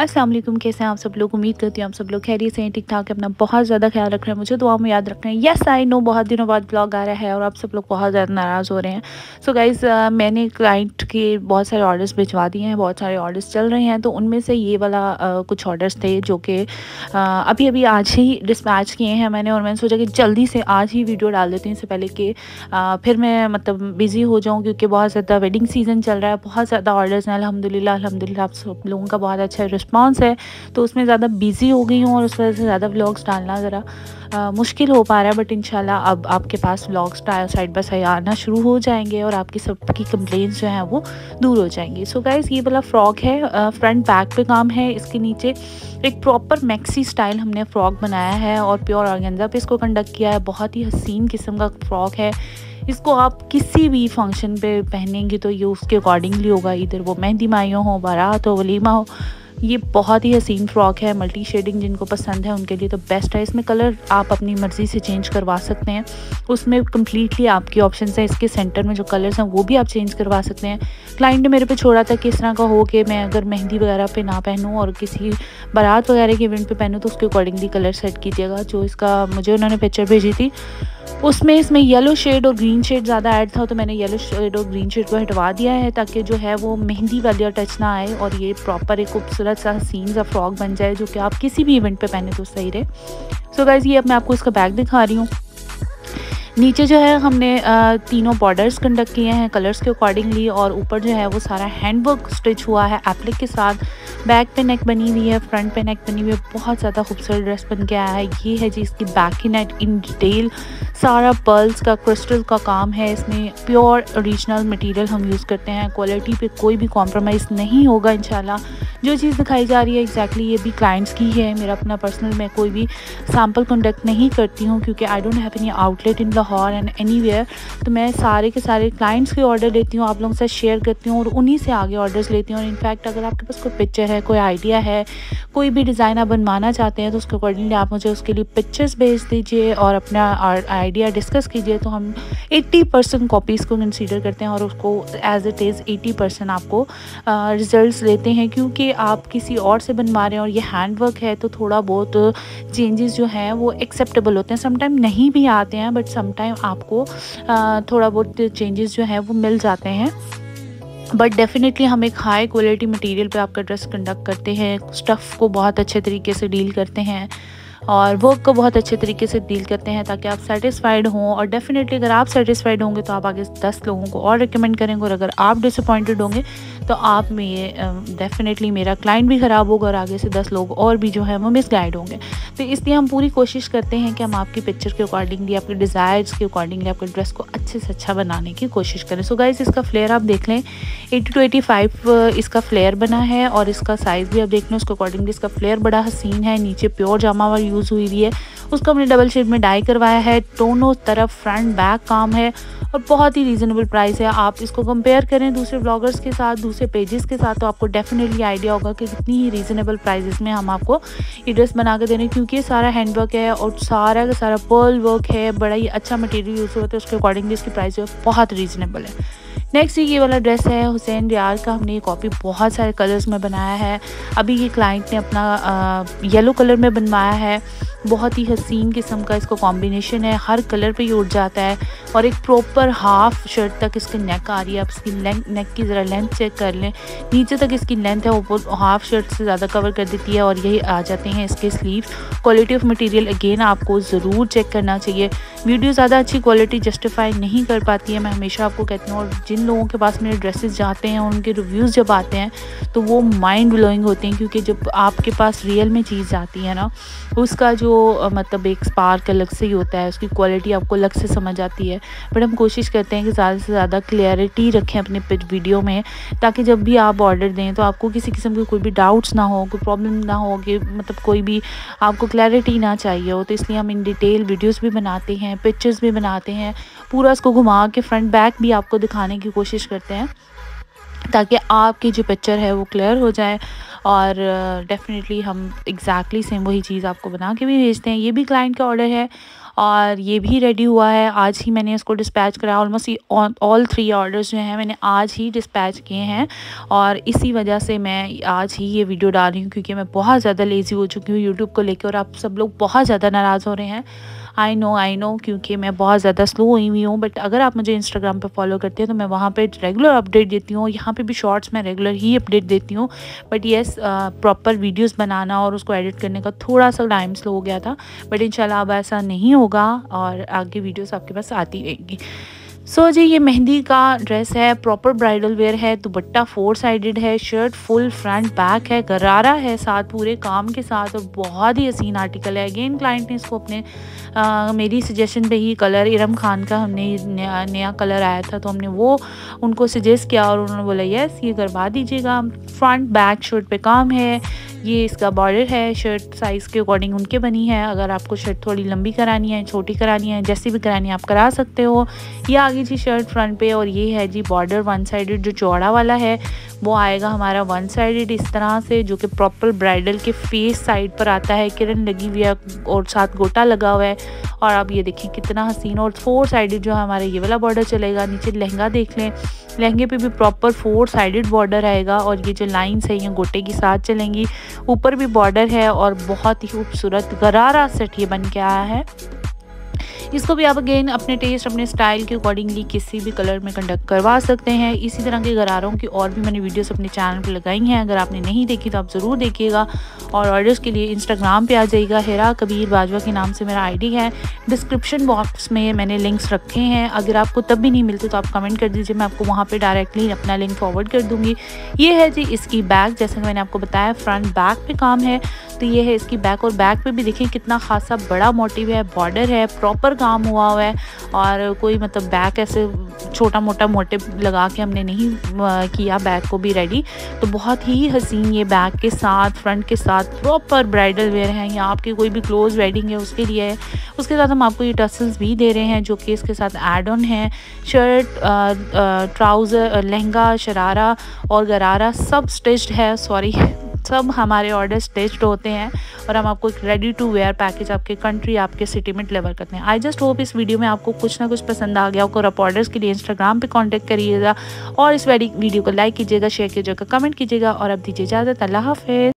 अस्सलाम वालेकुम कैसे हैं आप सब लोग? उम्मीद करती हूँ आप सब लोग खैरियत से हैं ठीक ठाक अपना बहुत ज़्यादा ख्याल रख रहे हैं। मुझे दुआ में याद रख रहे हैं। यस आई नो बहुत दिनों बाद ब्लॉग आ रहा है और आप सब लोग बहुत ज़्यादा नाराज़ हो रहे हैं। सो so गाइज़ मैंने क्लाइंट के बहुत सारे ऑर्डर्स भिजवा दिए हैं बहुत सारे ऑर्डर्स चल रहे हैं तो उनमें से ये वाला uh, कुछ ऑर्डर्स थे जो कि अभी अभी आज ही डिस्पैच किए हैं मैंने और मैंने सोचा कि जल्दी से आज ही वीडियो डाल देती हूँ इससे पहले कि फिर मैं मतलब बिज़ी हो जाऊँ क्योंकि बहुत ज़्यादा वेडिंग सीज़न चल रहा है बहुत ज़्यादा ऑर्डर्स हैं अलहमदिल्ला अलहमदिल्ला आप सब लोगों का बहुत अच्छा रिस्पॉन्स है तो उसमें ज़्यादा बिज़ी हो गई हूँ और उस वजह से ज़्यादा व्लॉग्स डालना ज़रा मुश्किल हो पा रहा है बट इंशाल्लाह अब आपके पास व्लॉग्स साइड बाय साइड आना शुरू हो जाएँगे और आपकी सबकी कंप्लेंट्स जो हैं वो दूर हो जाएँगी। सो गाइज़ ये वाला फ्रॉक है फ्रंट बैक पे काम है, इसके नीचे एक प्रॉपर मैक्सी स्टाइल हमने फ़्रॉक बनाया है और प्योर ऑर्गेंजा पे इसको कंडक्ट किया है, बहुत ही हसीन किस्म का फ़्रॉक है। इसको आप किसी भी फ़ंक्शन पे पहनेंगे तो ये उसके अकॉर्डिंगली होगा इधर वो मेहंदी माइयों हो, बारात हो, वलीमा हो ये बहुत ही हसीन फ्रॉक है, मल्टी शेडिंग जिनको पसंद है उनके लिए तो बेस्ट है। इसमें कलर आप अपनी मर्ज़ी से चेंज करवा सकते हैं। उसमें कम्प्लीटली आपकी ऑप्शन हैं, इसके सेंटर में जो कलर्स हैं वो भी आप चेंज करवा सकते हैं। क्लाइंट ने मेरे पे छोड़ा था कि इस तरह का हो कि मैं अगर मेहंदी वगैरह पे ना पहनूँ और किसी बारात वगैरह के इवेंट पे पहनूँ तो उसके अकॉर्डिंगली कलर सेट कीजिएगा। जो इसका, मुझे उन्होंने पिक्चर भेजी थी उसमें इसमें येलो शेड और ग्रीन शेड ज़्यादा ऐड था तो मैंने येलो शेड और ग्रीन शेड को हटवा दिया है ताकि जो है वो मेहंदी वाली टच ना आए और ये प्रॉपर एक खूबसूरत सा सीन सा फ्रॉक बन जाए जो कि आप किसी भी इवेंट पे पहने तो सही रहे। सो so गाइज़ ये अब मैं आपको इसका बैग दिखा रही हूँ। नीचे जो है, हमने तीनों बॉर्डर्स कंडक्ट किए हैं कलर्स के अकॉर्डिंगली और ऊपर जो है, वो सारा हैंडवर्क स्टिच हुआ है एप्लिक के साथ। बैक पे नेक बनी हुई है फ्रंट पे नेक बनी हुई है, बहुत ज़्यादा खूबसूरत ड्रेस बन के आया है। ये है जी इसकी बैक की नेट इन डिटेल सारा पर्ल्स का क्रिस्टल का काम है, इसमें प्योर ओरिजिनल मटेरियल हम यूज़ करते हैं। क्वालिटी पे कोई भी कॉम्प्रोमाइज़ नहीं होगा, इंशाल्लाह। जो चीज़ दिखाई जा रही है एग्जैक्टली exactly ये भी क्लाइंट्स की है मेरा अपना पर्सनल मैं कोई भी सैंपल कंडक्ट नहीं करती हूँ क्योंकि I don't have any outlet in Lahore and any तो मैं सारे के सारे क्लाइंट्स के ऑर्डर लेती हूँ, आप लोगों से शेयर करती हूँ और उन्हीं से आगे ऑर्डर्स लेती हूँ। और इनफैक्ट अगर आपके पास कोई पिक्चर है, कोई आइडिया है, कोई भी डिज़ाइन आप बनवाना चाहते हैं तो उसके अकॉर्डिंगली आप मुझे उसके लिए पिक्चर्स भेज दीजिए और अपना आइडिया डिस्कस कीजिए। तो हम 80 परसेंट कॉपीज़ को कंसीडर करते हैं और उसको एज इट इज़ 80 परसेंट आपको रिज़ल्ट लेते हैं। क्योंकि आप किसी और से बनवा रहे हैं और ये हैंड वर्क है तो थोड़ा बहुत चेंजेस जो हैं वो एक्सेप्टेबल होते हैं। समटाइम नहीं भी आते हैं बट समटाइम आपको थोड़ा बहुत चेंजेस जो है वो मिल जाते हैं। बट डेफिनेटली हम एक हाई क्वालिटी मटेरियल पे आपका ड्रेस कंडक्ट करते हैं स्टफ़ को बहुत अच्छे तरीके से डील करते हैं और वर्क को बहुत अच्छे तरीके से डील करते हैं ताकि आप सेटिस्फाइड हों और डेफिनेटली अगर आप सेटिस्फाइड होंगे तो आप आगे दस लोगों को और रिकमेंड करेंगे और अगर आप डिसअपॉइंटेड होंगे तो आप में डेफिनेटली मेरा क्लाइंट भी ख़राब होगा और आगे से दस लोग और भी जो है वो मिस गाइड होंगे। तो इसलिए हम पूरी कोशिश करते हैं कि हम आपकी पिक्चर के अकॉर्डिंगली आपके डिज़ायर्स के अकॉर्डिंगली आपके ड्रेस को अच्छे से अच्छा बनाने की कोशिश करें। सो गाइज़ इसका फ्लेयर आप देख लें। एटी टू एटी फाइव इसका फ्लेयर बना है और इसका साइज़ भी आप देख लें। उसके अकॉर्डिंगली इसका फ्लेयर बड़ा हसीन है। नीचे प्योर जामा वाला यूज़ हुई हुई है। उसको हमने डबल शेड में डाई करवाया है। दोनों तरफ़ फ्रंट बैक काम है और बहुत ही रीज़नेबल प्राइस है। आप इसको कंपेयर करें दूसरे ब्लॉगर्स के साथ, दूसरे पेजेस के साथ तो आपको डेफिनेटली आइडिया होगा कि कितनी ही रीज़नेबल प्राइजेस में हम आपको ये ड्रेस बना कर दे रहे हैं, क्योंकि सारा हैंड वर्क है और सारा का सारा पर्ल वर्क है। बड़ा ही अच्छा मटेरियल यूज़ होता है। उसके अकॉर्डिंगली इसकी प्राइस बहुत रीज़नेबल है। नेक्स्ट ये वाला ड्रेस है हुसैन रियाज का। हमने ये कॉपी बहुत सारे कलर्स में बनाया है। अभी ये क्लाइंट ने अपना येलो कलर में बनवाया है। बहुत ही हसीन किस्म का इसका कॉम्बिनेशन है। हर कलर पे ये उठ जाता है और एक प्रॉपर हाफ़ शर्ट तक इसकी नेक आ रही है। आप इसकी लेंथ नेक की ज़रा लेंथ चेक कर लें। नीचे तक इसकी लेंथ है, वो हाफ़ शर्ट से ज़्यादा कवर कर देती है और यही आ जाते हैं इसके sleeves quality of material again आपको ज़रूर चेक करना चाहिए। वीडियो ज़्यादा अच्छी क्वालिटी जस्टिफाई नहीं कर पाती है। मैं हमेशा आपको कहती हूँ, और जिन लोगों के पास मेरे ड्रेसेस जाते हैं, उनके रिव्यूज़ जब आते हैं तो वो माइंड ब्लोइंग होते हैं, क्योंकि जब आपके पास रियल में चीज़ आती है ना, उसका जो मतलब एक स्पार्क अलग से ही होता है, उसकी क्वालिटी आपको अलग से समझ आती है। बट हम कोशिश करते हैं कि ज़्यादा से ज़्यादा क्लियरिटी रखें अपने वीडियो में, ताकि जब भी आप ऑर्डर दें तो आपको किसी किस्म के कोई भी डाउट्स ना हो, कोई प्रॉब्लम ना हो कि मतलब कोई भी आपको क्लैरिटी ना चाहिए हो। तो इसलिए हम इन डिटेल वीडियोज़ भी बनाते हैं पिक्चर्स भी बनाते हैं, पूरा उसको घुमा के फ्रंट बैक भी आपको दिखाने की कोशिश करते हैं, ताकि आपकी जो पिक्चर है वो क्लियर हो जाए। और डेफिनेटली हम एग्जैक्टली सेम वही चीज़ आपको बना के भी भेजते हैं। ये भी क्लाइंट का ऑर्डर है और ये भी रेडी हुआ है। आज ही मैंने इसको डिस्पैच कराया। ऑलमोस्ट ये ऑल थ्री ऑर्डर्स जो हैं मैंने आज ही डिस्पैच किए हैं और इसी वजह से मैं आज ही ये वीडियो डाल रही हूँ क्योंकि मैं बहुत ज़्यादा लेज़ी हो चुकी हूँ यूट्यूब को लेकर और आप सब लोग बहुत ज़्यादा नाराज़ हो रहे हैं। आई नो आई नो क्योंकि मैं बहुत ज़्यादा स्लो हुई हुई हूँ बट अगर आप मुझे इंस्टाग्राम पर फॉलो करते हैं तो मैं वहाँ पर रेगुलर अपडेट देती हूँ। यहाँ पर भी शॉर्ट्स मैं रेगुलर ही अपडेट देती हूँ बट येस प्रॉपर वीडियोज़ बनाना और उसको एडिट करने का थोड़ा सा टाइम स्लो हो गया था बट इन अब ऐसा नहीं होगा और आगे वीडियोज़ आपके पास आती रहेंगी। सो so, जी ये मेहंदी का ड्रेस है प्रॉपर ब्राइडल वेयर है दुपट्टा फोर साइडेड है शर्ट फुल फ्रंट बैक है गरारा है साथ पूरे काम के साथ और बहुत ही हसीन आर्टिकल है। अगेन क्लाइंट ने इसको अपने आ, मेरी सजेशन पे ही कलर इरम खान का हमने नया, नया कलर आया था तो हमने वो उनको सजेस्ट किया और उन्होंने बोला यस ये करवा दीजिएगा फ्रंट बैक शर्ट पे काम है ये इसका बॉर्डर है शर्ट साइज़ के अकॉर्डिंग उनके बनी है। अगर आपको शर्ट थोड़ी लंबी करानी है, छोटी करानी है, जैसी भी करानी है, आप करा सकते हो। ये आगे जी शर्ट फ्रंट पे और ये है जी बॉर्डर वन साइडेड जो चौड़ा वाला है। वो आएगा हमारा वन साइडेड इस तरह से, जो कि प्रॉपर ब्राइडल के फेस साइड पर आता है। किरण लगी हुई है और साथ गोटा लगा हुआ है। और आप ये देखिए कितना हसीन और फोर साइडेड जो है हमारा, ये वाला बॉर्डर चलेगा। नीचे लहंगा देख लें। लहंगे पे भी प्रॉपर फोर साइडेड बॉर्डर आएगा और ये जो लाइन्स है, ये गोटे के साथ चलेंगी। ऊपर भी बॉर्डर है और बहुत ही खूबसूरत गरारा सेट ये बन के आया है। इसको भी आप अगेन अपने टेस्ट अपने स्टाइल के अकॉर्डिंगली किसी भी कलर में कंडक्ट करवा सकते हैं। इसी तरह के गरारों की और भी मैंने वीडियोस अपने चैनल पर लगाई हैं। अगर आपने नहीं देखी तो आप ज़रूर देखिएगा। और ऑर्डर्स के लिए इंस्टाग्राम पर आ जाइएगा। हेरा कबीर बाजवा के नाम से मेरा आईडी है। डिस्क्रिप्शन बॉक्स में मैंने लिंक्स रखे हैं। अगर आपको तब भी नहीं मिलते तो आप कमेंट कर दीजिए। मैं आपको वहाँ पर डायरेक्टली अपना लिंक फॉरवर्ड कर दूँगी। ये है जी इसकी बैग जैसे मैंने आपको बताया फ्रंट बैक पे काम है। तो ये है इसकी बैक और बैक पे भी देखें कितना खासा बड़ा मोटिव है बॉर्डर है प्रॉपर काम हुआ हुआ है और कोई मतलब बैक ऐसे छोटा मोटा मोटे लगा के हमने नहीं किया, बैग को भी रेडी तो बहुत ही हसीन ये बैग के साथ फ्रंट के साथ प्रॉपर ब्राइडल वेयर है। या आपकी कोई भी क्लोज वेडिंग है, उसके लिए है। उसके साथ हम आपको ये टसल्स भी दे रहे हैं, जो कि इसके साथ एड ऑन है शर्ट ट्राउज़र लहंगा, शरारा और गरारा सब स्टिच्ड है। सॉरी सब हमारे ऑर्डर टेस्ट होते हैं और हम आपको एक रेडी टू वेयर पैकेज आपके कंट्री आपके सिटी में डिलीवर करते हैं। आई जस्ट होप इस वीडियो में आपको कुछ ना कुछ पसंद आ गया और आप ऑर्डर्स के लिए इंस्टाग्राम पर कांटेक्ट करिएगा और इस वीडियो को लाइक कीजिएगा शेयर कीजिएगा कमेंट कीजिएगा और अब दीजिए इजाज़त। अल्लाह हाफिज़।